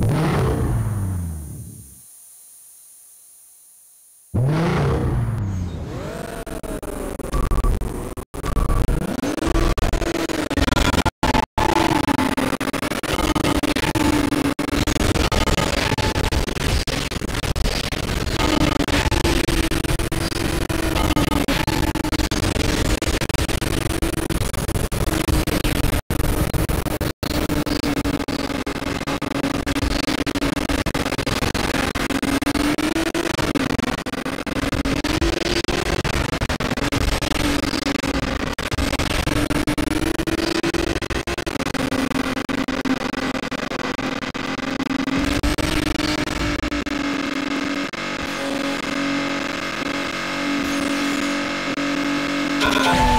you Yeah.